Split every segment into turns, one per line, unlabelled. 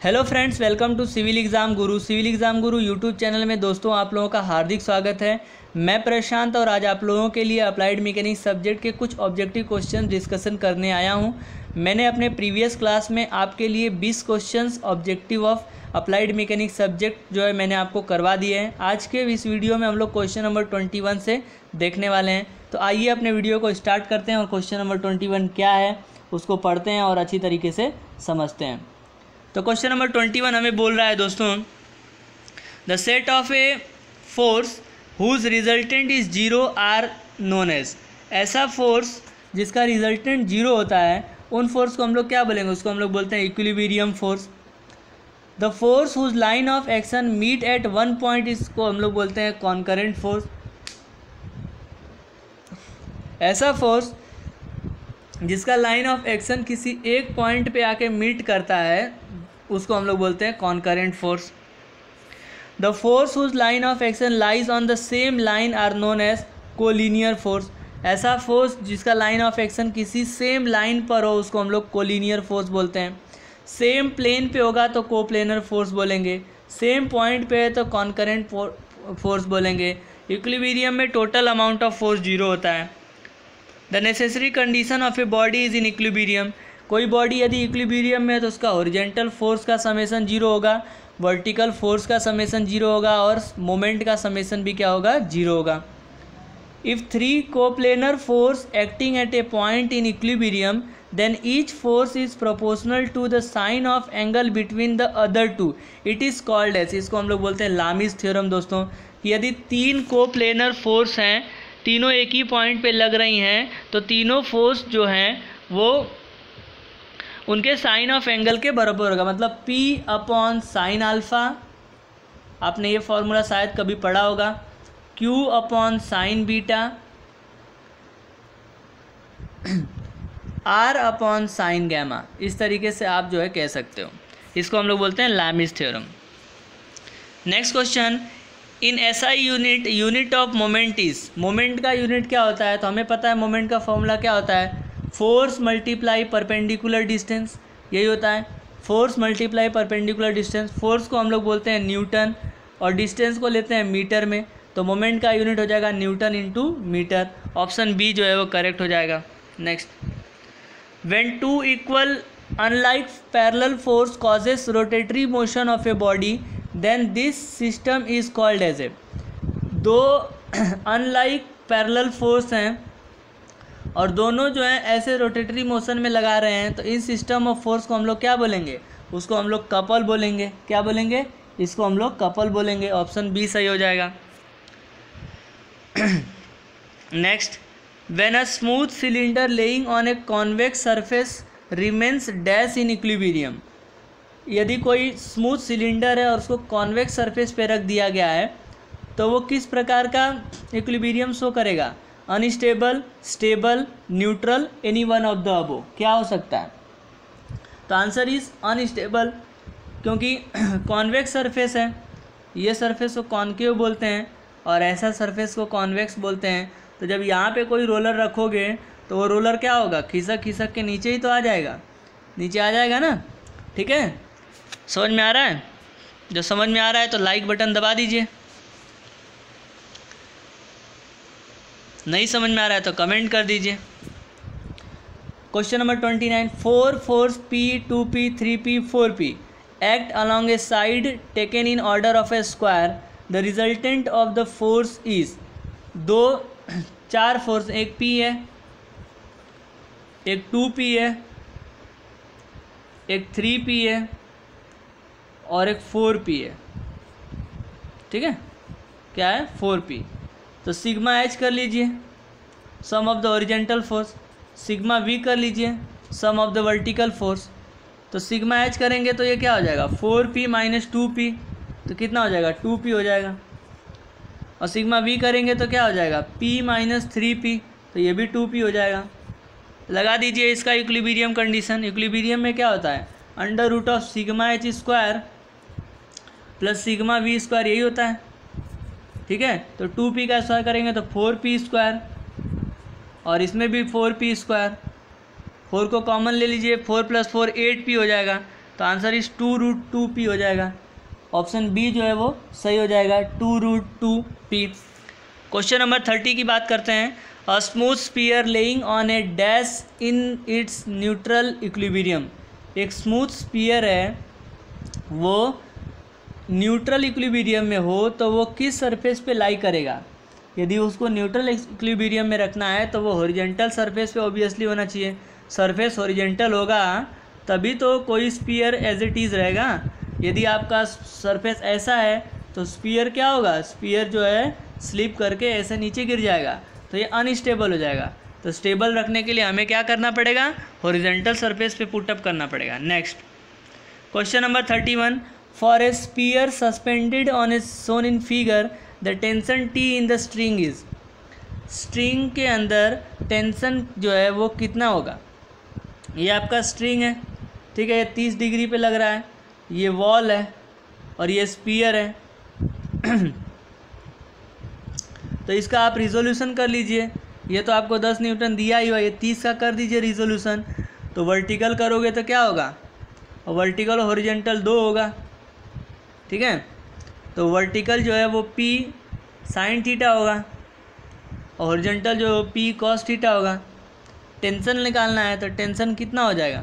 Hello friends welcome to Civil Exam Guru Civil Exam Guru YouTube channel में दोस्तों आप लोगों का हार्दिक स्वागत है। मैं प्रशांत और आज आप लोगों के लिए अप्लाइड मैकेनिक्स सब्जेक्ट के कुछ ऑब्जेक्टिव क्वेश्चन डिस्कशन करने आया हूँ। मैंने अपने प्रीवियस क्लास में आपके लिए 20 questions objective of applied mechanics subject जो है मैंने आपको करवा दिए हैं। आज के इस वीडियो में हम लोग क्वेश्चन नंबर ट्वेंटी से देखने वाले हैं। तो आइए अपने वीडियो को स्टार्ट करते हैं और क्वेश्चन नंबर ट्वेंटी क्या है, उसको पढ़ते हैं और अच्छी तरीके से समझते हैं। तो क्वेश्चन नंबर ट्वेंटी वन हमें बोल रहा है दोस्तों, the set of a force whose resultant is zero are known as. ऐसा फोर्स जिसका रिजल्टेंट ज़ीरो होता है, उन फोर्स को हम लोग क्या बोलेंगे? उसको हम लोग बोलते हैं equilibrium force the force whose line of action meet at one point इसको हम लोग बोलते हैं कॉन्करेंट फोर्स ऐसा फोर्स जिसका लाइन ऑफ़ एक्शन किसी एक पॉइंट पे आके मीट करता है उसको हम लोग बोलते हैं concurrent force the force whose line of action lies on the same line are known as collinear force ऐसा फोर्स जिसका लाइन ऑफ़ एक्शन किसी सेम लाइन पर हो, उसको हम लोग कोलिनियर फोर्स बोलते हैं. सेम प्लेन पे होगा तो को प्लेनर फोर्स बोलेंगे. सेम पॉइंट पे है तो कॉन्करेंट फोर्स बोलेंगे. इक्विलिब्रियम में total amount of force zero होता है. The necessary condition of a body is in equilibrium कोई बॉडी यदि इक्विलिब्रियम में है तो उसका ओरिजेंटल फोर्स का समेसन ज़ीरो होगा वर्टिकल फोर्स का समेसन ज़ीरो होगा और मोमेंट का समेसन भी क्या होगा? ज़ीरो होगा। If three coplanar force acting at a point in equilibrium then each force is proportional to the sine of angle between the other two it is called as इसको हम लोग बोलते हैं लामिस थ्योरम दोस्तों। यदि तीन कोप्लेनर फोर्स हैं, तीनों एक ही पॉइंट पे लग रही हैं तो तीनों फोर्स जो हैं, वो उनके साइन ऑफ़ एंगल के बराबर होगा। मतलब पी अपॉन साइन अल्फ़ा आपने ये फॉर्मूला शायद कभी पढ़ा होगा। Q upon sine beta R upon sine gamma इस तरीके से आप जो है कह सकते हो। इसको हम लोग बोलते हैं Lami's theorem next question in S I unit unit of moment is moment का यूनिट क्या होता है? तो हमें पता है मोमेंट का फॉर्मूला क्या होता है? फोर्स मल्टीप्लाई परपेंडिकुलर डिस्टेंस, यही होता है। Force multiply perpendicular distance, force को हम लोग बोलते हैं न्यूटन और डिस्टेंस को लेते हैं मीटर में। तो मोमेंट का यूनिट हो जाएगा newton into metre. Option B जो है वो करेक्ट हो जाएगा। Next. When two equal unlike parallel force causes rotatory motion of a body then this system is called as a दो अनलाइक पैरल फोर्स हैं। और दोनों जो है ऐसे रोटेटरी मोशन में लगा रहे हैं तो इस सिस्टम ऑफ़ फोर्स को हम लोग क्या बोलेंगे? उसको हम लोग कपल बोलेंगे। क्या बोलेंगे? इसको हम लोग कपल बोलेंगे। ऑप्शन बी सही हो जाएगा। Next when a smooth cylinder lying on a convex surface remains dash in equilibrium यदि कोई स्मूथ सिलेंडर है और उसको कॉन्वेक्स सरफेस पे रख दिया गया है तो वो किस प्रकार का इक्विलिब्रियम शो करेगा? Unstable, stable, neutral, any one of the above क्या हो सकता है? तो आंसर इज़ अनस्टेबल, क्योंकि कॉन्वेक्स सरफेस है। ये सरफेस को कॉन्केव बोलते हैं, और ऐसा सरफेस को कॉन्वेक्स बोलते हैं। तो जब यहाँ पे कोई रोलर रखोगे तो वो रोलर क्या होगा? खिसक खिसक के नीचे ही तो आ जाएगा। नीचे आ जाएगा ना? ठीक है? समझ में आ रहा है? जो समझ में आ रहा है तो लाइक बटन दबा दीजिए। नहीं समझ में आ रहा है तो कमेंट कर दीजिए। Question number twenty nine four force P two P three P four P act along a side taken in order of a square the resultant of the force is दो, चार फोर्स एक P है, एक to P है, एक three P है और एक फोर पी है। ठीक है? क्या है? फोर पी तो सिग्मा एच कर लीजिए। Sum of the horizontal force sigma V कर लीजिए। Sum of the vertical force तो सिग्मा एच करेंगे तो ये क्या हो जाएगा? Four P minus two P तो कितना हो जाएगा? टू पी हो जाएगा। और सिग्मा वी करेंगे तो क्या हो जाएगा? पी माइनस थ्री पी तो ये भी टू पी हो जाएगा। लगा दीजिए इसका इक्विलिब्रियम कंडीशन इक्विलिब्रियम में क्या होता है? Under root of sigma H square plus sigma V square यही होता है। ठीक है? तो टू पी का स्क्वायर करेंगे तो फोर पी स्क्वायर और इसमें भी फोर पी स्क्वायर फोर को कॉमन ले लीजिए, four plus four eight P हो जाएगा। तो आंसर इस टू रूट टू पी हो जाएगा। ऑप्शन बी जो है वो सही हो जाएगा two root two P question number thirty की बात करते हैं। A smooth sphere lying on a dash in its neutral equilibrium एक स्मूथ स्पीयर है, वो न्यूट्रल इक्विलिब्रियम में हो तो वो किस सरफेस पे लाई करेगा? यदि उसको न्यूट्रल इक्विलिब्रियम में रखना है तो वो हॉरिजेंटल सरफेस पे ऑब्वियसली होना चाहिए। सरफेस हॉरिजेंटल होगा, तभी तो कोई स्पीयर एज इट इज़ रहेगा। यदि आपका सरफेस ऐसा है तो स्पीयर क्या होगा? स्पीयर जो है स्लिप करके ऐसे नीचे गिर जाएगा तो ये अनस्टेबल हो जाएगा। तो स्टेबल रखने के लिए हमें क्या करना पड़ेगा? हॉरिजेंटल सरफेस पे पुटअप करना पड़ेगा। Next question number thirty one for a sphere suspended on a shown in figure the tension T in the string is string के अंदर टेंशन जो है वो कितना होगा? ये आपका स्ट्रिंग है, ठीक है? ये तीस डिग्री पे लग रहा है, ये वॉल है और ये स्पीयर है। तो इसका आप रिजोल्यूशन कर लीजिए। ये तो आपको दस न्यूटन दिया ही हुआ ये तीस का कर दीजिए रिजोल्यूशन तो वर्टिकल करोगे तो क्या होगा? वर्टिकल हॉरिजेंटल दो होगा। ठीक है? तो वर्टिकल जो है वो पी साइन थीटा होगा हॉरिजेंटल जो पी कॉस थीटा होगा। टेंशन निकालना है तो टेंशन कितना हो जाएगा?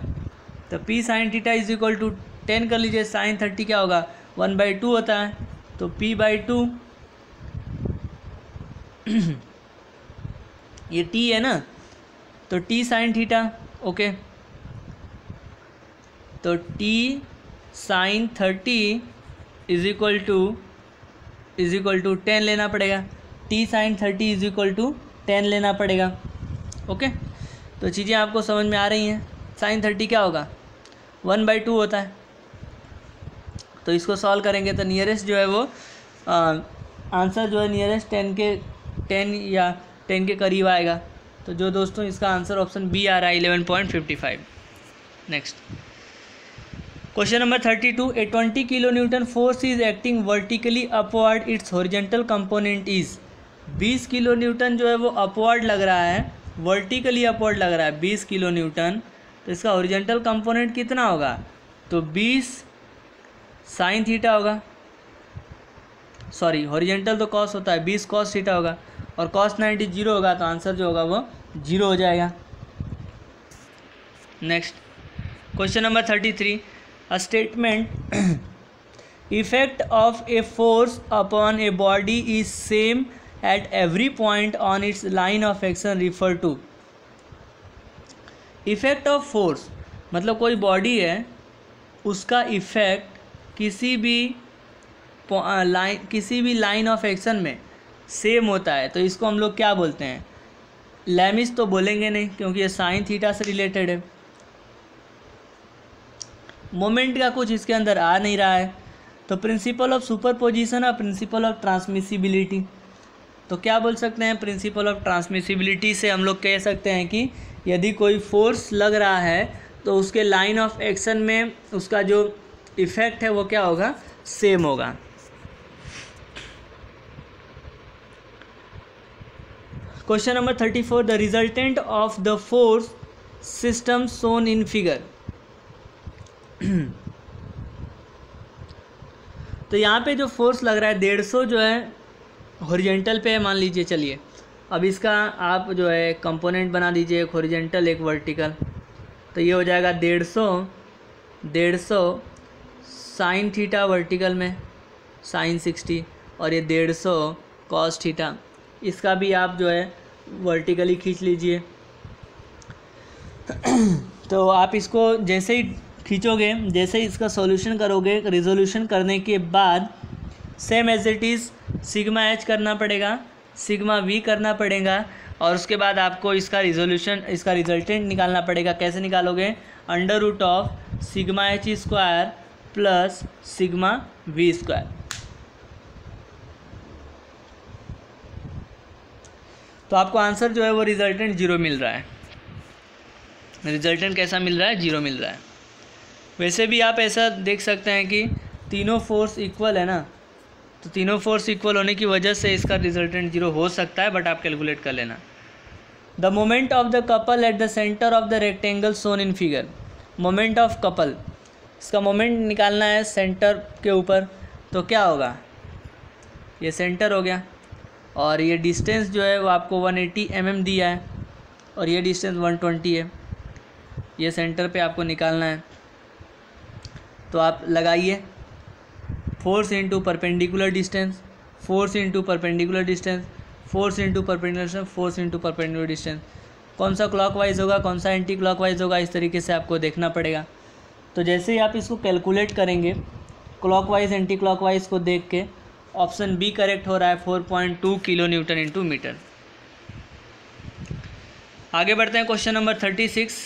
तो P sine theta is equal to ten कर लीजिए साइन थर्टी क्या होगा? वन बाई टू होता है। तो पी बाई टू ये टी है ना? तो टी साइन थीटा ओके तो T sine thirty is equal to is equal to ten लेना पड़ेगा। T sine thirty is equal to ten लेना पड़ेगा। ओके तो चीज़ें आपको समझ में आ रही हैं। साइन थर्टी क्या होगा? वन बाई टू होता है। तो इसको सॉल्व करेंगे तो नियरेस्ट जो है वो आंसर जो है नियरेस्ट टेन के टेन या टेन के करीब आएगा। तो जो दोस्तों, इसका आंसर ऑप्शन बी आ रहा है eleven point fifty five next question number thirty two a twenty kilo newton force is acting vertically upward its horizontal component is बीस किलो न्यूटन जो है वो अपवर्ड लग रहा है वर्टिकली अपवर्ड लग रहा है, बीस किलो न्यूटन तो इसका ओरिजेंटल कंपोनेंट कितना होगा? तो बीस साइन थीटा होगा। सॉरी हॉरिजेंटल तो कॉस होता है, बीस कॉस थीटा होगा। और कॉस नाइन्टी ज़ीरो होगा तो आंसर जो होगा वो ज़ीरो हो जाएगा। Next question number thirty three statement effect of a force upon a body is same at every point on its line of action refer to effect of force मतलब कोई body है, उसका effect किसी भी line किसी भी line of action में same होता है। तो इसको हम लोग क्या बोलते हैं? लैमिस तो बोलेंगे नहीं, क्योंकि ये साइन थीटा से रिलेटेड है। मोमेंट का कुछ इसके अंदर आ नहीं रहा है। तो प्रिंसिपल ऑफ़ सुपरपोजिशन और प्रिंसिपल ऑफ़ ट्रांसमिसिबिलिटी तो क्या बोल सकते हैं? प्रिंसिपल ऑफ़ ट्रांसमिसिबिलिटी से हम लोग कह सकते हैं कि यदि कोई फोर्स लग रहा है तो उसके लाइन ऑफ़ एक्शन में उसका जो इफ़ेक्ट है वो क्या होगा? सेम होगा। Question number thirty four the resultant of the force system shown in figure तो यहाँ पे जो फोर्स लग रहा है, डेढ़ सौ जो है हॉरिजेंटल पे मान लीजिए, चलिए। अब इसका आप जो है कंपोनेंट बना दीजिए, एक हॉरिजेंटल एक वर्टिकल तो ये हो जाएगा डेढ़ सौ डेढ़ सौ साइन थीटा वर्टिकल में साइन सिक्सटी और ये डेढ़ सौ कॉस थीटा इसका भी आप जो है वर्टिकली खींच लीजिए। तो आप इसको जैसे ही खींचोगे, जैसे इसका सॉल्यूशन करोगे रिजोल्यूशन करने के बाद same as it is sigma H करना पड़ेगा सिग्मा वी करना पड़ेगा, और उसके बाद आपको इसका रिजोल्यूशन इसका रिजल्टेंट निकालना पड़ेगा। कैसे निकालोगे? Under root of sigma H square plus sigma V square तो आपको आंसर जो है वो रिजल्टेंट ज़ीरो मिल रहा है। रिजल्टेंट कैसा मिल रहा है? ज़ीरो मिल रहा है। वैसे भी आप ऐसा देख सकते हैं कि तीनों फोर्स इक्वल है ना? तो तीनों फोर्स इक्वल होने की वजह से इसका रिजल्टेंट ज़ीरो हो सकता है बट आप कैलकुलेट कर लेना। The moment of the couple at the centre of the rectangle shown in figure moment of couple इसका मोमेंट निकालना है सेंटर के ऊपर तो क्या होगा? ये सेंटर हो गया। और ये डिस्टेंस जो है वो आपको 180 एटी mm दिया है, और ये डिस्टेंस 120 है। ये सेंटर पे आपको निकालना है। तो आप लगाइए। Force into perpendicular distance force into perpendicular distance force into perpendicular force into perpendicular distance कौन सा क्लॉकवाइज होगा, कौन सा एंटी क्लॉकवाइज होगा, इस तरीके से आपको देखना पड़ेगा। तो जैसे ही आप इसको कैलकुलेट करेंगे क्लॉकवाइज एंटी क्लॉकवाइज को देख के ऑप्शन बी करेक्ट हो रहा है four point two kilo newton into metre आगे बढ़ते हैं question number thirty six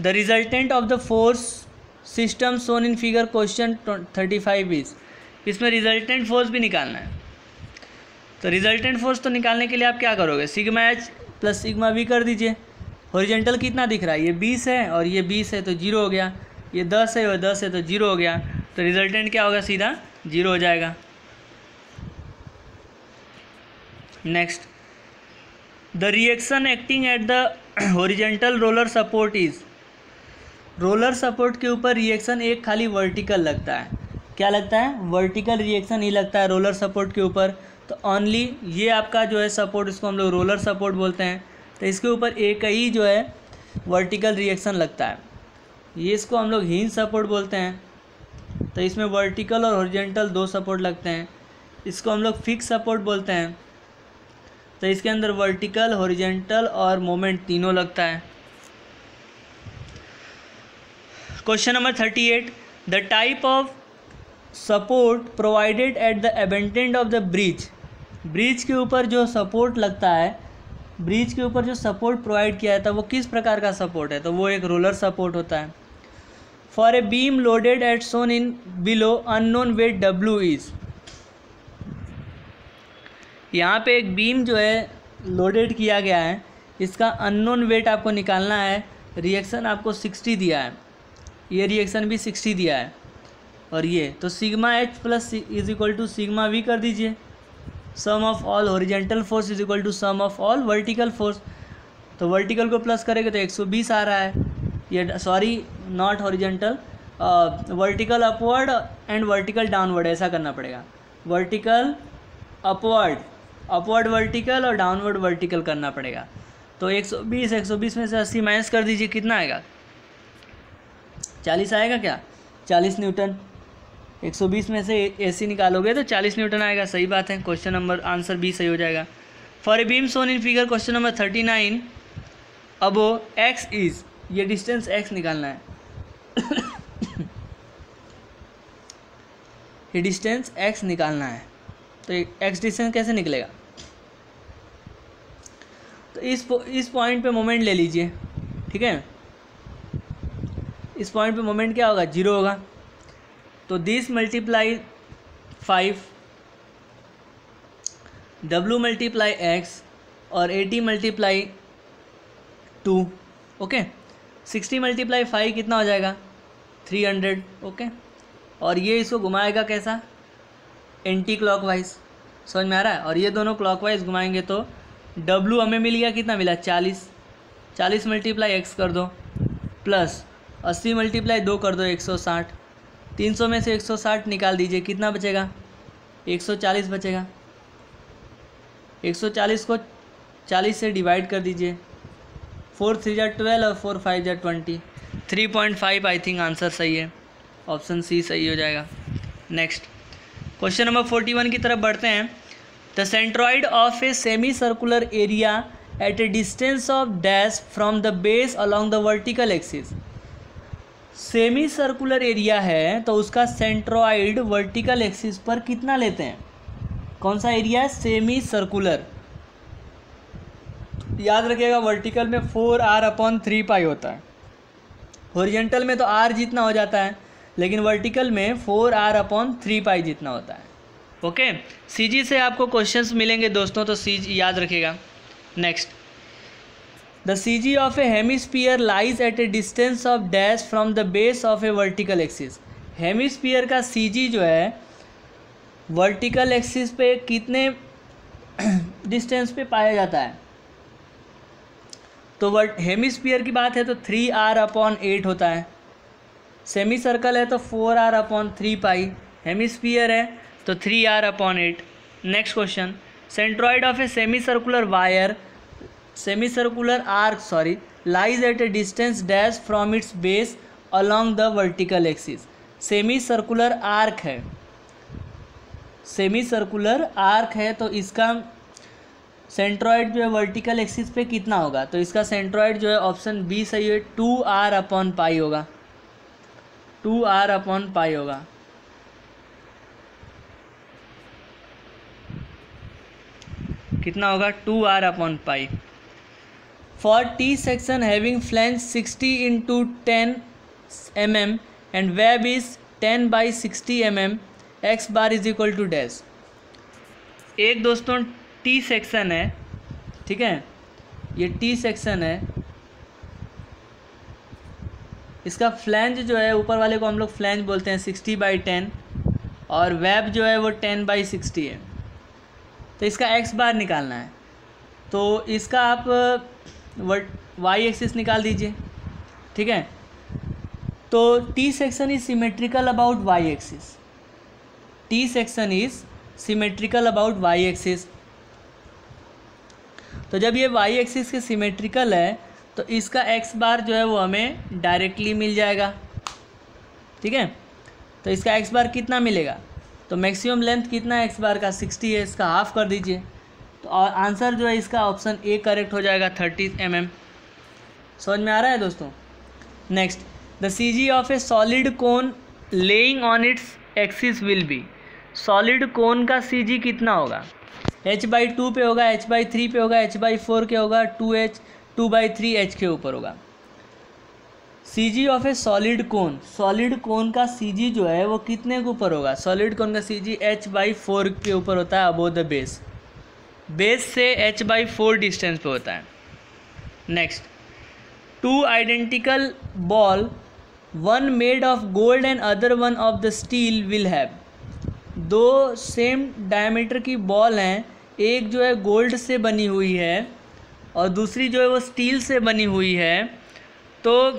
the resultant of the force system shown in figure question thirty five is इसमें रिजल्टेंट फोर्स भी निकालना है। तो रिजल्टेंट फोर्स तो निकालने के लिए आप क्या करोगे? Sigma H plus sigma V कर दीजिए। हॉरिजेंटल कितना दिख रहा है? ये बीस है और ये बीस है तो ज़ीरो हो गया। ये दस है और दस है तो ज़ीरो हो गया। तो रिजल्टेंट क्या होगा सीधा? ज़ीरो हो जाएगा। Next the reaction acting at the horizontal roller support is roller support के ऊपर रिएक्शन एक खाली वर्टिकल लगता है। क्या लगता है? वर्टिकल रिएक्शन ही लगता है रोलर सपोर्ट के ऊपर। तो ऑनली ये आपका जो है सपोर्ट, इसको हम लोग रोलर सपोर्ट बोलते हैं। तो इसके ऊपर एक ही जो है वर्टिकल रिएक्शन लगता है। ये इसको हम लोग हीन सपोर्ट बोलते हैं। तो इसमें वर्टिकल और हॉरिजेंटल दो सपोर्ट लगते हैं। इसको हम लोग फिक्स सपोर्ट बोलते हैं। तो इसके अंदर वर्टिकल हॉरिजेंटल और मोमेंट तीनों लगता है। Question number thirty eight the type of support provided at the abutment of the bridge bridge के ऊपर जो सपोर्ट लगता है ब्रिज के ऊपर जो सपोर्ट प्रोवाइड किया जाता है, वो किस प्रकार का सपोर्ट है? तो वो एक रोलर सपोर्ट होता है। For a beam loaded at shown in below unknown weight W is यहाँ पे एक बीम जो है लोडेड किया गया है। इसका अननोन वेट आपको निकालना है। रिएक्शन आपको सिक्सटी दिया है। ये रिएक्शन भी सिक्सटी दिया है। और ये तो sigma H plus is equal to sigma V कर दीजिए। Sum of all horizontal force is equal to sum of all vertical force तो वर्टिकल को प्लस करेंगे तो 120 आ रहा है। ये sorry not horizontal vertical upward and vertical downward ऐसा करना पड़ेगा। वर्टिकल अपवर्ड अपवर्ड वर्टिकल और डाउनवर्ड वर्टिकल करना पड़ेगा। तो 120 120 में से 80 माइनस कर दीजिए, कितना आएगा? 40 आएगा क्या? 40 न्यूटन। 120 में से एसी निकालोगे तो 40 न्यूटन आएगा, सही बात है। क्वेश्चन नंबर आंसर बी सही हो जाएगा। For a beam shown in figure question number 39 अब एक्स इज़ ये डिस्टेंस एक्स निकालना है। ये डिस्टेंस एक्स निकालना है। तो एक्स डिस्टेंस कैसे निकलेगा? तो इस इस पॉइंट पे मोमेंट ले लीजिए। ठीक है? इस पॉइंट पे मोमेंट क्या होगा? ज़ीरो होगा। तो this multiply five W multiply X और eighty multiply two okay sixty multiply five कितना हो जाएगा? थ्री हंड्रेड ओके और ये इसको घुमाएगा कैसा? एंटी क्लॉकवाइज समझ में आ रहा है? और ये दोनों क्लॉकवाइज घुमाएँगे तो डब्लू हमें मिल गया कितना मिला? चालीस। चालीस मल्टीप्लाई एक्स कर दो। प्लस अस्सी मल्टीप्लाई दो कर दो एक सौ साठ। तीन सौ में से एक सौ साठ निकाल दीजिए, कितना बचेगा? एक सौ चालीस बचेगा। एक सौ चालीस को चालीस से डिवाइड कर दीजिए। फोर थ्री जार ट्वेल्व और four five jar twenty. Three point five I think answer सही है। ऑप्शन सी सही हो जाएगा। Next question number forty one की तरफ़ बढ़ते हैं। The centroid of a semicircular area at a distance of dash from the base along the vertical axis semicircular area है तो उसका सेंट्रॉइड वर्टिकल एक्सिस पर कितना लेते हैं? कौन सा एरिया है? सेमी सर्कुलर याद रखिएगा, वर्टिकल में four R upon three pi होता है। ओरिजेंटल में तो आर जितना हो जाता है, लेकिन वर्टिकल में four R upon three pi जितना होता है। ओके? सी जी से आपको क्वेश्चंस मिलेंगे दोस्तों तो सी जी याद रखिएगा। Next the C G of a hemisphere lies at a distance of dash from the base of a vertical axis hemisphere का सी जी जो है वर्टिकल एक्सिस पे कितने डिस्टेंस पे पाया जाता है? तो वर्ट हेमिस्फीयर की बात है तो थ्री आर अपॉन एट होता है। सेमी सर्कल है तो four R upon three pi hemisphere है तो three R upon eight next question centroid of a semicircular wire semicircular arc sorry lies at a distance dash from its base along the vertical axis semicircular arc है। Semi circular arc है तो इसका centroid जो है vertical axis पे कितना होगा? तो इसका सेंट्रॉइड जो है ऑप्शन बी सही है टू आर अपॉन पाई होगा। टू आर अपॉन पाई होगा। कितना होगा? Two R upon pi for T section having flange sixty into ten M M and web is ten by sixty M M X bar is equal to dash एक दोस्तों T section है, ठीक है? ये T section है। इसका flange जो है, ऊपर वाले को हम लोग फ्लैंज बोलते हैं सिक्सटी बाई टेन और वेब जो है वो टेन बाई सिक्सटी है। तो इसका एक्स बार निकालना है। तो इसका आप वाई एक्सिस निकाल दीजिए, ठीक है? तो T section is symmetrical about Y axis T section is symmetrical about Y axis तो जब ये वाई एक्सिस के सिमेट्रिकल है तो इसका एक्स बार जो है वो हमें डायरेक्टली मिल जाएगा। ठीक है? तो इसका एक्स बार कितना मिलेगा? तो मैक्सिमम लेंथ कितना है? एक्स बार का सिक्सटी है, इसका हाफ़ कर दीजिए। तो आंसर जो है इसका ऑप्शन ए करेक्ट हो जाएगा थर्टी एम एम समझ में आ रहा है दोस्तों? Next the C G of a solid cone lying on its axis will be solid cone का सी जी कितना होगा? एच बाई टू पे होगा एच बाई थ्री पे होगा एच बाई फोर के होगा two H two by three H के ऊपर होगा। C G of a solid cone solid cone का सी जी जो है वो कितने के ऊपर होगा? सॉलिड कोन का C G H by four के ऊपर होता है अबो द बेस बेस से एच बाई फोर डिस्टेंस पे होता है। Next two identical ball one made of gold and other one of the steel will have दो सेम डायमीटर की बॉल हैं, एक जो है गोल्ड से बनी हुई है और दूसरी जो है वो स्टील से बनी हुई है। तो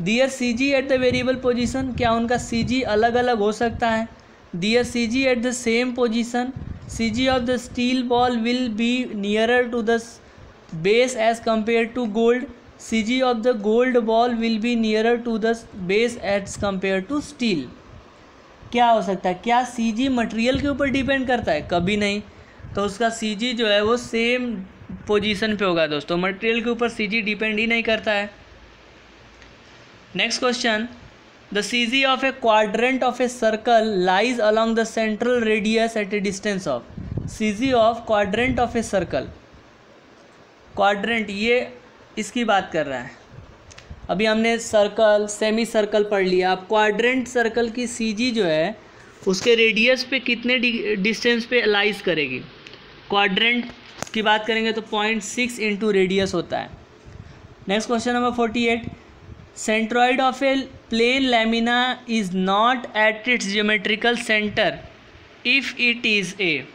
there C G at the variable position क्या उनका सी जी अलग अलग हो सकता है? There C G at the same position C G of the steel ball will be nearer to the base as compare to gold C G of the gold ball will be nearer to the base as compare to steel क्या हो सकता है? क्या सी जी material के ऊपर depend करता है? कभी नहीं। तो उसका सी जी जो है वो सेम पोजीशन पे होगा दोस्तों। मटेरियल के ऊपर सी जी डिपेंड ही नहीं करता है। Next question the C G of a quadrant of a circle lies along the central radius at a distance of C G of quadrant of a circle quadrant ये इसकी बात कर रहा है। अभी हमने सर्कल सेमी सर्कल पढ़ लिया। अब क्वाड्रेंट सर्कल की सी जी जो है, उसके रेडियस पे कितने डिस्टेंस पे लाइज करेगी? क्वाड्रेंट की बात करेंगे तो पॉइंट सिक्स इंटू रेडियस होता है। Next question number forty eight centroid of a plane lamina is not at its geometrical centre if it is a.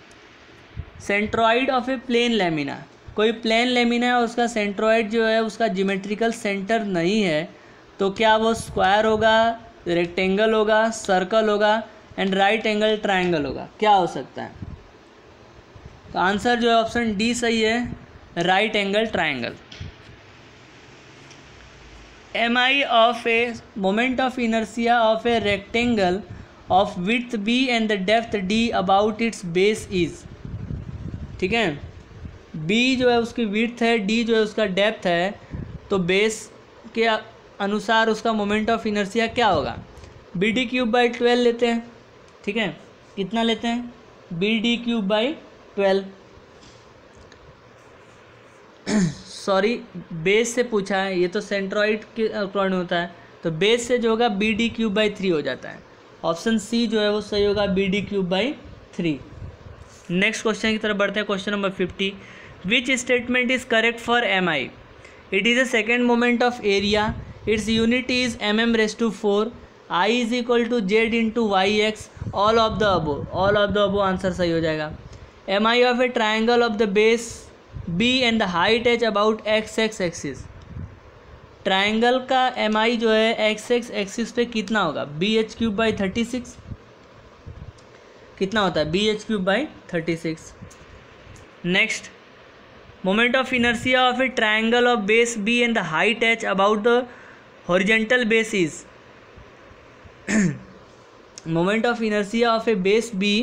Centroid of a plane lamina. कोई plane lamina है, उसका centroid जो है, उसका geometrical centre नहीं है तो क्या वो स्क्वायर होगा, रेक्टेंगल होगा, सर्कल होगा एंड राइट एंगल ट्राइंगल होगा? क्या हो सकता है? तो आंसर जो है, ऑप्शन डी सही है right angle triangle M I of a moment of inertia of a rectangle of with B and the depth D about its base is ठीक है? बी जो है उसकी विथ है डी जो है उसका डेप्थ है तो बेस के अनुसार उसका मोमेंट ऑफ़ इनर्सिया क्या होगा? B D cube by twelve लेते हैं। ठीक है? कितना लेते हैं? B D cube by twelve sorry base से पूछा है, ये तो सेंट्रॉइड के अकॉर्डिंग होता है। तो बेस से जो होगा B D cube by three हो जाता है। ऑप्शन सी जो है, वो सही होगा B D cube by three next question की तरफ़ बढ़ते हैं question number fifty which statement is correct for M I it is a second moment of area its unit is M M raise to four I is equal to Z into Y X all of the above all of the above answer सही हो जाएगा। M I of a triangle of the base b and the height h about x x axis. Triangle का M I जो है X X axis पे कितना होगा? B H cube by thirty six कितना होता है? B H cube by thirty six next moment of inertia of a triangle of base B and the height H about the horizontal base is moment of inertia of a base B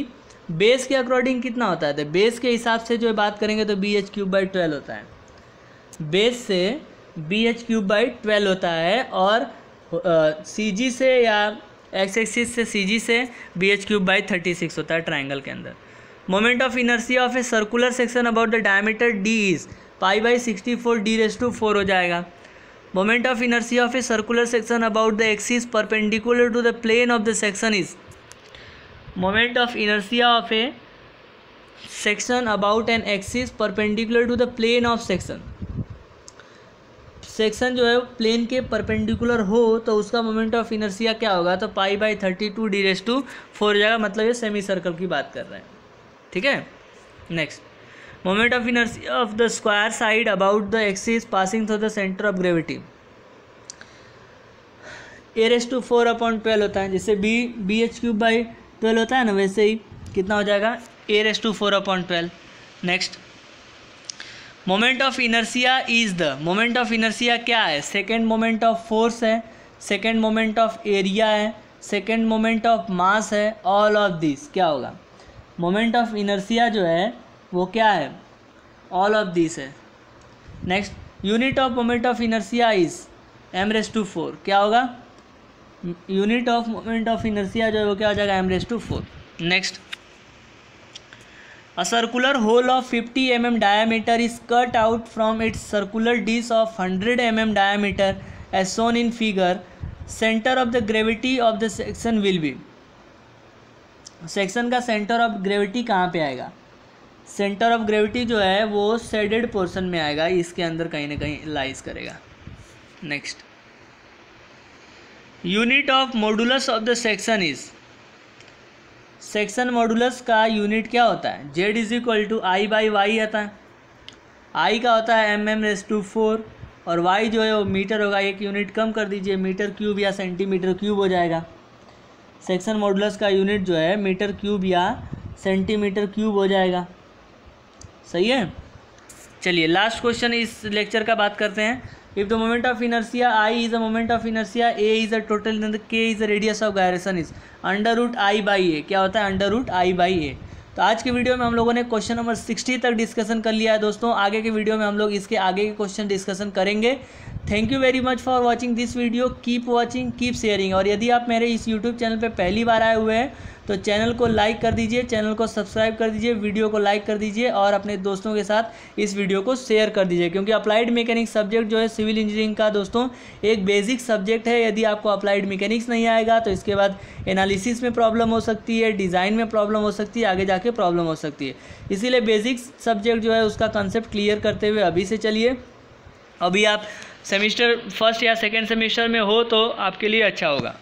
base के according कितना होता है? तो base के हिसाब से जो बात करेंगे तो B H cube by twelve होता है। बेस से B H cube by twelve होता है और सी जी से या एक्स एक्सिस से सी जी से B H cube by thirty six होता है ट्राइंगल के अंदर। Moment of inertia of a circular section about the diameter D is pi by sixty four D raise to four हो जाएगा। Moment of inertia of a circular section about the axis perpendicular to the plane of the section is moment of inertia of a section about an axis perpendicular to the plane of section section जो है plane के perpendicular हो तो उसका moment of inertia क्या होगा? तो pi by thirty two D raise to four जाएगा मतलब ये सेमी सर्कल की बात कर रहे हैं। ठीक है? Next moment of inertia of the square side about the axis passing through the centre of gravity A raise to four upon twelve होता है, जैसे B B H cube by twelve होता है ना, वैसे ही कितना हो जाएगा? A raise to four upon twelve next moment of inertia is the moment of inertia क्या है? सेकेंड मोमेंट ऑफ़ फोर्स है सेकेंड मोमेंट ऑफ़ एरिया है सेकेंड मोमेंट ऑफ़ मास है ऑल ऑफ़ दिस क्या होगा? मोमेंट ऑफ़ इनर्सिया जो है, वो क्या है? ऑल ऑफ़ दिस है. Next unit of moment of inertia is M raise to four क्या होगा? Unit of moment of inertia जो है वो क्या हो जाएगा? M raise to four next a circular hole of 50 M M diameter is cut out from its circular disc of 100 M M diameter as shown in figure centre of the gravity of the section will be section का centre of gravity कहाँ पे आएगा? Centre of gravity जो है वो shaded portion में आएगा, इसके अंदर कहीं ना कहीं लाइज करेगा। Next unit of modulus of the section is. Section modulus का यूनिट क्या होता है? Z is equal to I by Y आता है। आई का होता है M M S two four और वाई जो है वो मीटर होगा, एक यूनिट कम कर दीजिए, मीटर क्यूब या सेंटीमीटर क्यूब हो जाएगा। सेक्शन मॉडुलस का यूनिट जो है, मीटर क्यूब या सेंटीमीटर क्यूब हो जाएगा। सही है? चलिए, लास्ट क्वेश्चन इस लेक्चर का बात करते हैं। If the moment of inertia i is the moment of inertia, a is the total then the k is the radius of gyration is. Under root I by A क्या होता है? Under root I by A तो आज के video में हम लोगों ने क्वेश्चन नंबर सिक्सटी तक डिस्कशन कर लिया है दोस्तों। आगे के वीडियो में हम लोग इसके आगे के क्वेश्चन डिस्कशन करेंगे। Thank you very much for watching this video keep watching keep sharing और यदि आप मेरे इस यूट्यूब चैनल पर पहली बार आए हुए हैं तो चैनल को लाइक कर दीजिए चैनल को सब्सक्राइब कर दीजिए वीडियो को लाइक कर दीजिए और अपने दोस्तों के साथ इस वीडियो को शेयर कर दीजिए। क्योंकि अप्लाइड मैकेनिक सब्जेक्ट जो है सिविल इंजीनियरिंग का दोस्तों, एक बेसिक सब्जेक्ट है। यदि आपको अप्लाइड मैकेनिक्स नहीं आएगा तो इसके बाद एनालिसिस में प्रॉब्लम हो सकती है डिज़ाइन में प्रॉब्लम हो सकती है, आगे जाके प्रॉब्लम हो सकती है। इसीलिए बेसिक सब्जेक्ट जो है, उसका कंसेप्ट क्लियर करते हुए अभी से चलिए। अभी आप सेमिस्टर फ़र्स्ट या सेकेंड सेमिस्टर में हो तो आपके लिए अच्छा होगा।